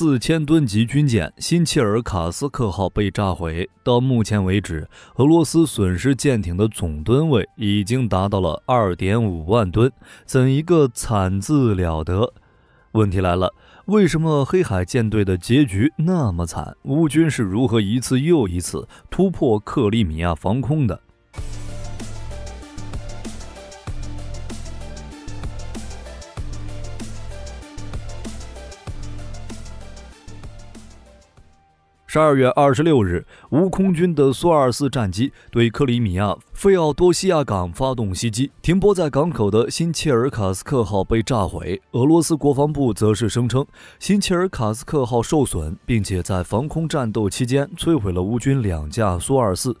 四千吨级军舰“新切尔卡斯克号”被炸毁。到目前为止，俄罗斯损失舰艇的总吨位已经达到了二点五万吨，怎一个惨字了得！问题来了，为什么黑海舰队的结局那么惨？乌军是如何一次又一次突破克里米亚防空的？十二月二十六日，乌空军的苏二四战机对克里米亚费奥多西亚港发动袭击，停泊在港口的新切尔卡斯克号被炸毁。俄罗斯国防部则是声称，新切尔卡斯克号受损，并且在防空战斗期间摧毁了乌军两架苏二四。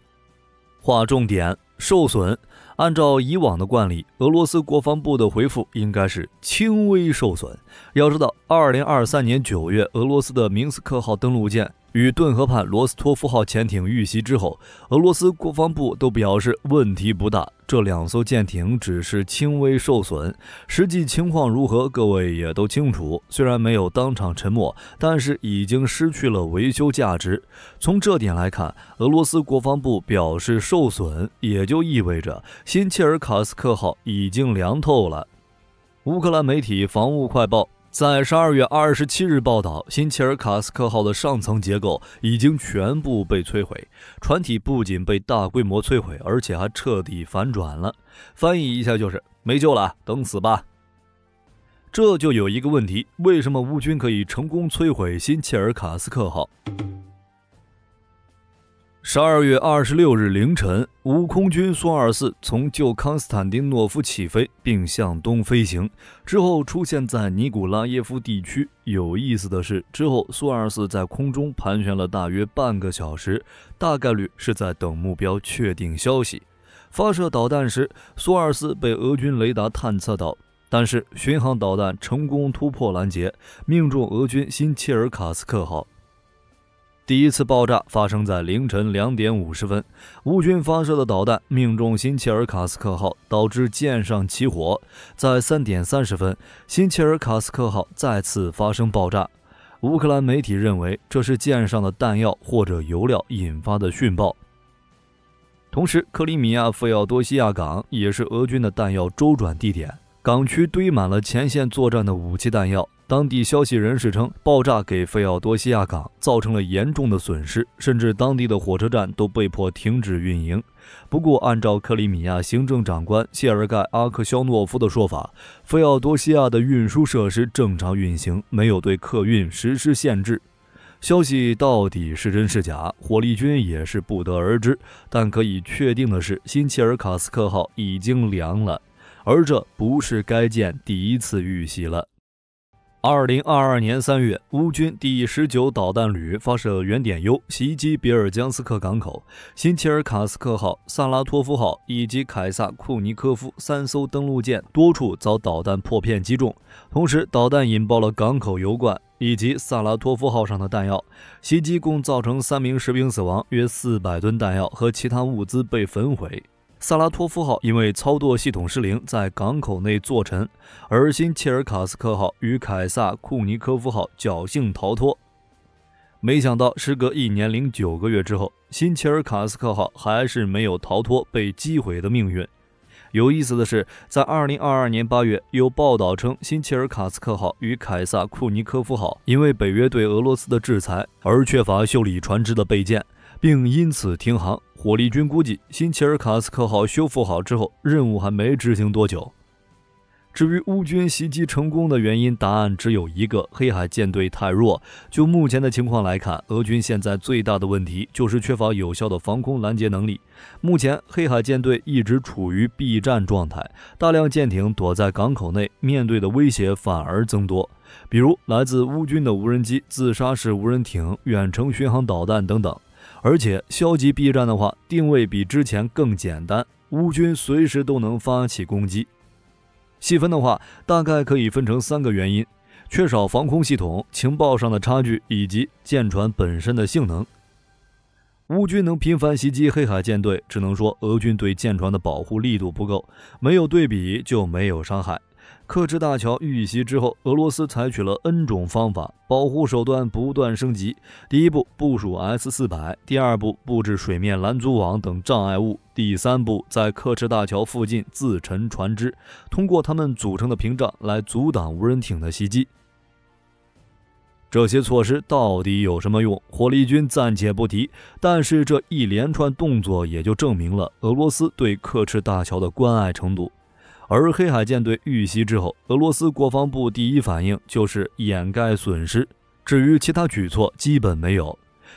划重点：受损。按照以往的惯例，俄罗斯国防部的回复应该是轻微受损。要知道，二零二三年九月，俄罗斯的明斯克号登陆舰。与顿河畔罗斯托夫号潜艇遇袭之后，俄罗斯国防部都表示问题不大，这两艘舰艇只是轻微受损。实际情况如何，各位也都清楚。虽然没有当场沉没，但是已经失去了维修价值。从这点来看，俄罗斯国防部表示受损，也就意味着新切尔卡斯克号已经凉透了。乌克兰媒体《防务快报》。在十二月二十七日报道，新切尔卡斯克号的上层结构已经全部被摧毁，船体不仅被大规模摧毁，而且还彻底反转了。翻译一下就是没救了，等死吧。这就有一个问题：为什么乌军可以成功摧毁新切尔卡斯克号？十二月二十六日凌晨，乌空军苏二四从旧康斯坦丁诺夫起飞，并向东飞行，之后出现在尼古拉耶夫地区。有意思的是，之后苏二四在空中盘旋了大约半个小时，大概率是在等目标确定消息。发射导弹时，苏二四被俄军雷达探测到，但是巡航导弹成功突破拦截，命中俄军新切尔卡斯克号。第一次爆炸发生在凌晨两点五十分，乌军发射的导弹命中新切尔卡斯克号，导致舰上起火。在三点三十分，新切尔卡斯克号再次发生爆炸。乌克兰媒体认为这是舰上的弹药或者油料引发的殉爆。同时，克里米亚费奥多西亚港也是俄军的弹药周转地点，港区堆满了前线作战的武器弹药。当地消息人士称，爆炸给费奥多西亚港造成了严重的损失，甚至当地的火车站都被迫停止运营。不过，按照克里米亚行政长官谢尔盖·阿克肖诺夫的说法，费奥多西亚的运输设施正常运行，没有对客运实施限制。消息到底是真是假，火力军也是不得而知。但可以确定的是，新切尔卡斯克号已经凉了，而这不是该舰第一次遇袭了。二零二二年三月，乌军第十九导弹旅发射原点 U，袭击比尔江斯克港口。新切尔卡斯克号、萨拉托夫号以及凯撒库尼科夫三艘登陆舰多处遭导弹破片击中，同时导弹引爆了港口油罐以及萨拉托夫号上的弹药。袭击共造成三名士兵死亡，约四百吨弹药和其他物资被焚毁。萨拉托夫号因为操作系统失灵，在港口内坐沉，而新切尔卡斯克号与凯撒库尼科夫号侥幸逃脱。没想到，时隔一年零九个月之后，新切尔卡斯克号还是没有逃脱被击毁的命运。有意思的是，在二零二二年八月，有报道称，新切尔卡斯克号与凯撒库尼科夫号因为北约对俄罗斯的制裁而缺乏修理船只的备件。并因此停航。火力军估计，新切尔卡斯克号修复好之后，任务还没执行多久。至于乌军袭击成功的原因，答案只有一个：黑海舰队太弱。就目前的情况来看，俄军现在最大的问题就是缺乏有效的防空拦截能力。目前，黑海舰队一直处于避战状态，大量舰艇躲在港口内，面对的威胁反而增多，比如来自乌军的无人机、自杀式无人艇、远程巡航导弹等等。而且消极避战的话，定位比之前更简单，乌军随时都能发起攻击。细分的话，大概可以分成三个原因：缺少防空系统、情报上的差距，以及舰船本身的性能。乌军能频繁袭击黑海舰队，只能说俄军对舰船的保护力度不够，没有对比就没有伤害。克赤大桥遇袭之后，俄罗斯采取了 N 种方法，保护手段不断升级。第一步部署 S 四百，第二步布置水面拦阻网等障碍物，第三步在克赤大桥附近自沉船只，通过他们组成的屏障来阻挡无人艇的袭击。这些措施到底有什么用？火力军暂且不提，但是这一连串动作也就证明了俄罗斯对克赤大桥的关爱程度。而黑海舰队遇袭之后，俄罗斯国防部第一反应就是掩盖损失，至于其他举措基本没有。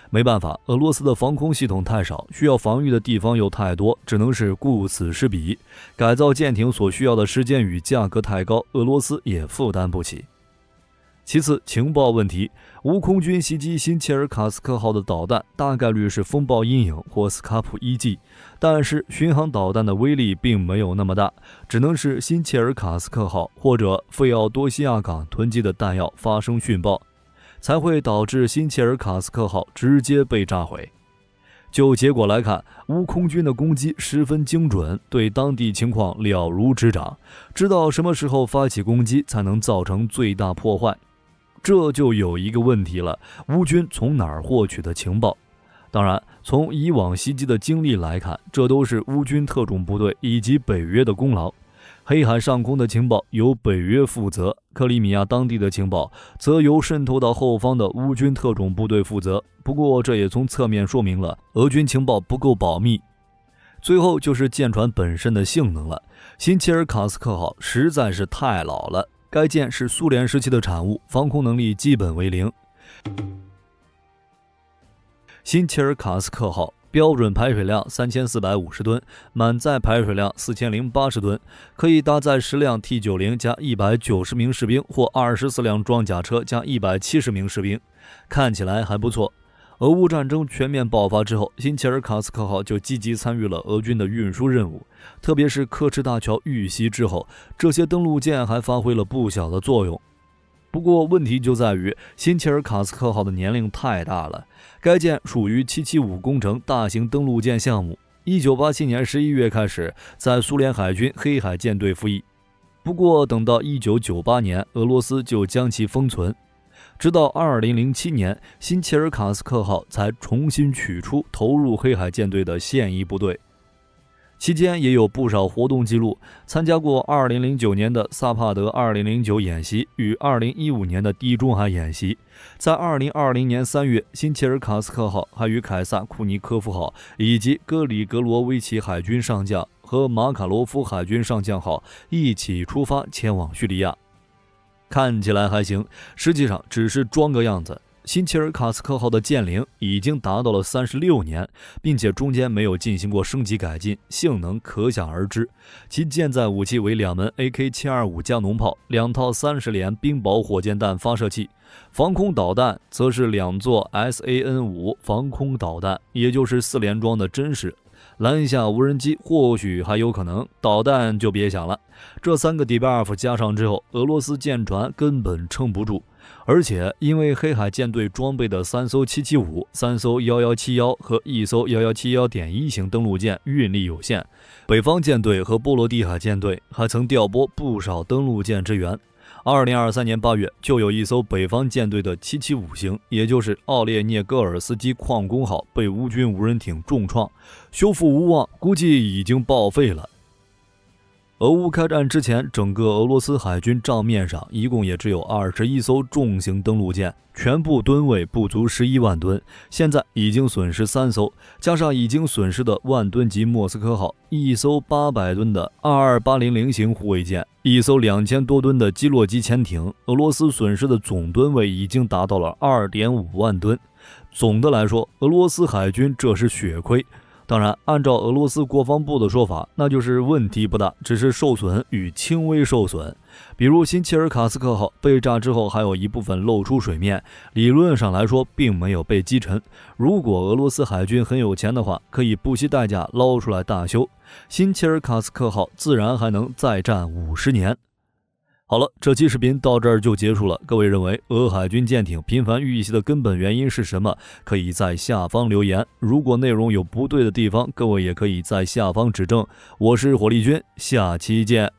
没办法，俄罗斯的防空系统太少，需要防御的地方又太多，只能是顾此失彼。改造舰艇所需要的时间与价格太高，俄罗斯也负担不起。其次，情报问题，乌空军袭击新切尔卡斯克号的导弹大概率是风暴阴影或斯卡普一 G，但是巡航导弹的威力并没有那么大，只能是新切尔卡斯克号或者费奥多西亚港囤积的弹药发生殉爆，才会导致新切尔卡斯克号直接被炸毁。就结果来看，乌空军的攻击十分精准，对当地情况了如指掌，知道什么时候发起攻击才能造成最大破坏。这就有一个问题了：乌军从哪儿获取的情报？当然，从以往袭击的经历来看，这都是乌军特种部队以及北约的功劳。黑海上空的情报由北约负责，克里米亚当地的情报则由渗透到后方的乌军特种部队负责。不过，这也从侧面说明了俄军情报不够保密。最后就是舰船本身的性能了，新切尔卡斯克号实在是太老了。该舰是苏联时期的产物，防空能力基本为零。新切尔卡斯克号标准排水量三千四百五十吨，满载排水量四千零八十吨，可以搭载十辆 T 九零加一百九十名士兵，或二十四辆装甲车加一百七十名士兵，看起来还不错。俄乌战争全面爆发之后，新切尔卡斯克号就积极参与了俄军的运输任务。特别是克赤大桥遇袭之后，这些登陆舰还发挥了不小的作用。不过，问题就在于新切尔卡斯克号的年龄太大了。该舰属于775工程大型登陆舰项目，1987年11月开始在苏联海军黑海舰队服役。不过，等到1998年，俄罗斯就将其封存。直到2007年，新切尔卡斯克号才重新取出，投入黑海舰队的现役部队。期间也有不少活动记录，参加过2009年的萨帕德2009演习与2015年的地中海演习。在2020年3月，新切尔卡斯克号还与凯撒库尼科夫号以及格里格罗维奇海军上将和马卡罗夫海军上将号一起出发前往叙利亚。看起来还行，实际上只是装个样子。新切尔卡斯克号的舰龄已经达到了三十六年，并且中间没有进行过升级改进，性能可想而知。其舰载武器为两门 AK-725 加农炮，两套三十连冰雹火箭弹发射器，防空导弹则是两座 SAN-5 防空导弹，也就是四连装的真实。拦下无人机或许还有可能，导弹就别想了。这三个 debuff 加上之后，俄罗斯舰船根本撑不住。而且因为黑海舰队装备的三艘775、三艘1171和一艘1171点一型登陆舰运力有限，北方舰队和波罗的海舰队还曾调拨不少登陆舰支援。二零二三年八月，就有一艘北方舰队的七七五型，也就是奥列涅戈尔斯基矿工号，被乌军无人艇重创，修复无望，估计已经报废了。俄乌开战之前，整个俄罗斯海军账面上一共也只有二十一艘重型登陆舰，全部吨位不足十一万吨。现在已经损失三艘，加上已经损失的万吨级莫斯科号、一艘八百吨的二二八零零型护卫舰、一艘两千多吨的基洛基潜艇，俄罗斯损失的总吨位已经达到了二点五万吨。总的来说，俄罗斯海军这是血亏。当然，按照俄罗斯国防部的说法，那就是问题不大，只是受损与轻微受损。比如新切尔卡斯克号被炸之后，还有一部分露出水面，理论上来说并没有被击沉。如果俄罗斯海军很有钱的话，可以不惜代价捞出来大修，新切尔卡斯克号自然还能再战五十年。好了，这期视频到这儿就结束了。各位认为俄海军舰艇频繁遇袭的根本原因是什么？可以在下方留言。如果内容有不对的地方，各位也可以在下方指正。我是火力军，下期见。